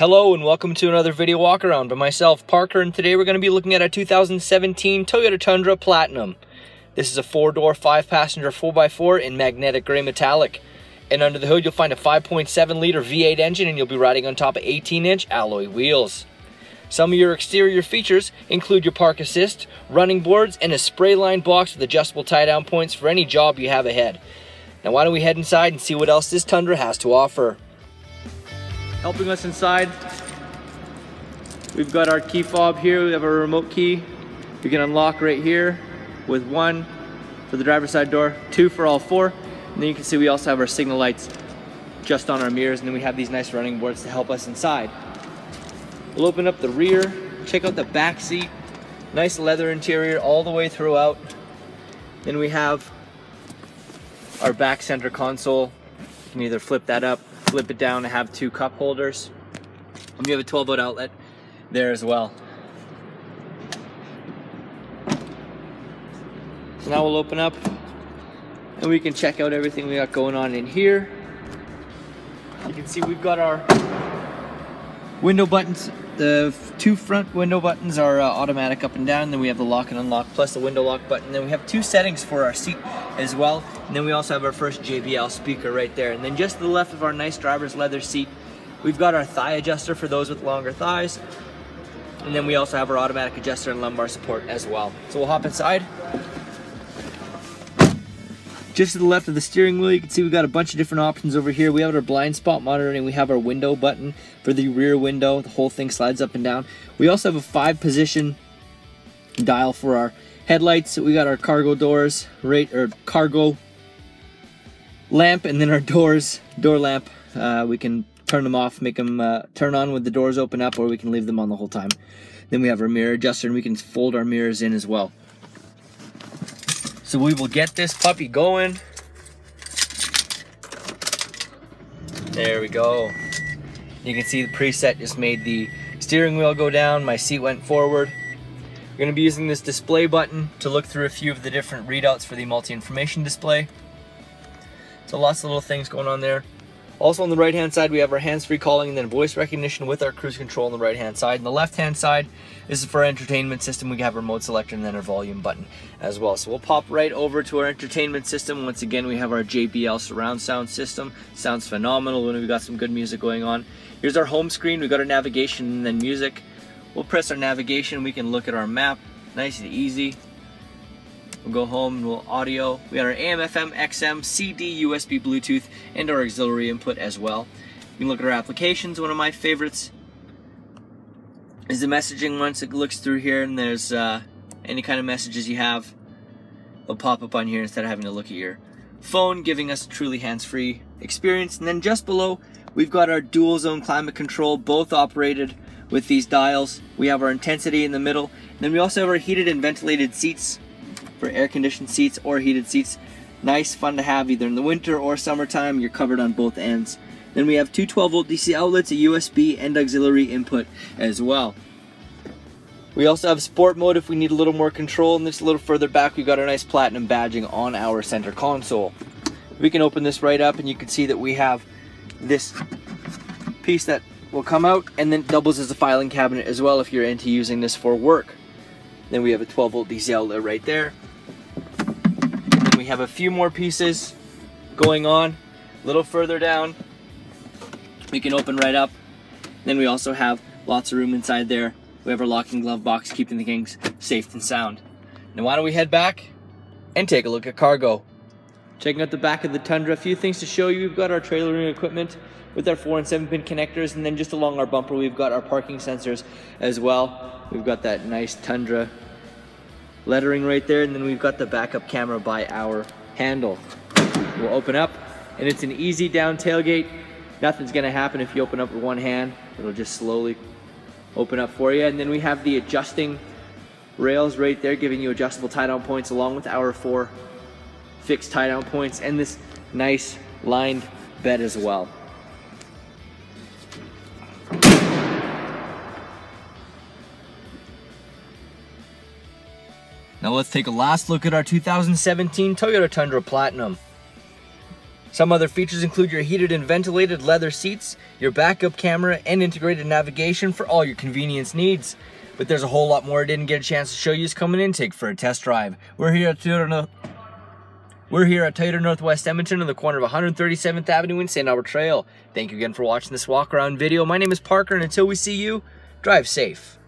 Hello and welcome to another video walk around by myself, Parker, and today we're going to be looking at a 2017 Toyota Tundra Platinum. This is a four-door, five-passenger 4x4 in magnetic gray metallic. And under the hood you'll find a 5.7 liter V8 engine and you'll be riding on top of 18-inch alloy wheels. Some of your exterior features include your park assist, running boards, and a spray line box with adjustable tie-down points for any job you have ahead. Now why don't we head inside and see what else this Tundra has to offer. Helping us inside, we've got our key fob here. We have a remote key. You can unlock right here with one for the driver's side door, two for all four. And then you can see we also have our signal lights just on our mirrors. And then we have these nice running boards to help us inside. We'll open up the rear, check out the back seat. Nice leather interior all the way throughout. Then we have our back center console. You can either flip that up flip it down and have two cup holders. And we have a 12 volt outlet there as well. So now we'll open up and we can check out everything we got going on in here. You can see we've got our window buttons. The two front window buttons are uh, automatic up and down. Then we have the lock and unlock plus the window lock button. Then we have two settings for our seat as well. And then we also have our first JBL speaker right there. And then just to the left of our nice driver's leather seat, we've got our thigh adjuster for those with longer thighs. And then we also have our automatic adjuster and lumbar support as well. So we'll hop inside. Just to the left of the steering wheel, you can see we've got a bunch of different options over here. We have our blind spot monitoring. We have our window button for the rear window. The whole thing slides up and down. We also have a five position dial for our headlights. We got our cargo doors, right, or cargo lamp, and then our doors, door lamp. Uh, we can turn them off, make them uh, turn on with the doors open up, or we can leave them on the whole time. Then we have our mirror adjuster, and we can fold our mirrors in as well. So we will get this puppy going. There we go. You can see the preset just made the steering wheel go down, my seat went forward. We're gonna be using this display button to look through a few of the different readouts for the multi-information display. So lots of little things going on there. Also on the right hand side, we have our hands-free calling and then voice recognition with our cruise control on the right hand side. And the left hand side this is for our entertainment system. We have our mode selector and then our volume button as well. So we'll pop right over to our entertainment system. Once again, we have our JBL surround sound system. Sounds phenomenal when we've got some good music going on. Here's our home screen. We've got our navigation and then music. We'll press our navigation. We can look at our map. Nice and easy. We'll go home and we'll audio. We got our AM, FM, XM, CD, USB, Bluetooth, and our auxiliary input as well. You can look at our applications. One of my favorites is the messaging once it looks through here and there's uh, any kind of messages you have. They'll pop up on here instead of having to look at your phone, giving us a truly hands-free experience. And then just below, we've got our dual zone climate control, both operated with these dials. We have our intensity in the middle. And then we also have our heated and ventilated seats for air conditioned seats or heated seats. Nice, fun to have either in the winter or summertime. You're covered on both ends. Then we have two 12 volt DC outlets, a USB and auxiliary input as well. We also have sport mode if we need a little more control. And this a little further back, we've got our nice platinum badging on our center console. We can open this right up and you can see that we have this piece that will come out and then doubles as a filing cabinet as well if you're into using this for work. Then we have a 12 volt DC outlet right there. We have a few more pieces going on. A little further down, we can open right up. Then we also have lots of room inside there. We have our locking glove box, keeping the things safe and sound. Now why don't we head back and take a look at cargo. Checking out the back of the Tundra, a few things to show you. We've got our trailering equipment with our 4 and 7 pin connectors and then just along our bumper we've got our parking sensors as well. We've got that nice Tundra lettering right there and then we've got the backup camera by our handle. We'll open up and it's an easy down tailgate. Nothing's gonna happen if you open up with one hand. It'll just slowly open up for you. And then we have the adjusting rails right there giving you adjustable tie down points along with our four fixed tie down points and this nice lined bed as well. Now let's take a last look at our 2017 Toyota Tundra Platinum. Some other features include your heated and ventilated leather seats, your backup camera, and integrated navigation for all your convenience needs. But there's a whole lot more I didn't get a chance to show you. coming in, take for a test drive. We're here at Toyota, we're here at Toyota Northwest Edmonton on the corner of 137th Avenue and St. Albert Trail. Thank you again for watching this walk around video. My name is Parker and until we see you, drive safe.